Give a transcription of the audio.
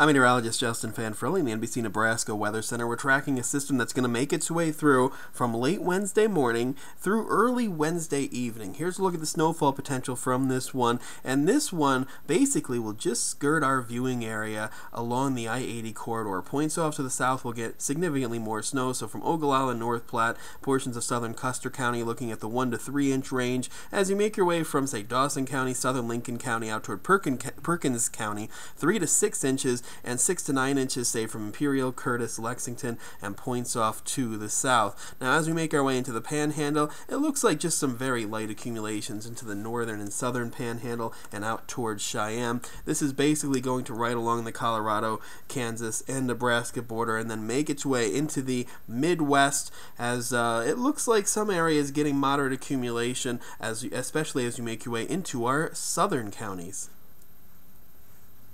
I'm meteorologist Justin Fanfarilli in the NBC Nebraska Weather Center. We're tracking a system that's going to make its way through from late Wednesday morning through early Wednesday evening. Here's a look at the snowfall potential from this one, and this one basically will just skirt our viewing area along the I-80 corridor. Points off to the south will get significantly more snow, so from Ogallala, North Platte, portions of southern Custer County looking at the 1 to 3 inch range. As you make your way from, say, Dawson County, southern Lincoln County out toward Perkins County, 3 to 6 inches and 6 to 9 inches, say, from Imperial, Curtis, Lexington, and points off to the south. Now, as we make our way into the panhandle, it looks like just some very light accumulations into the northern and southern panhandle and out towards Cheyenne. This is basically going to right along the Colorado, Kansas, and Nebraska border and then make its way into the Midwest as uh, it looks like some areas getting moderate accumulation, as especially as you make your way into our southern counties.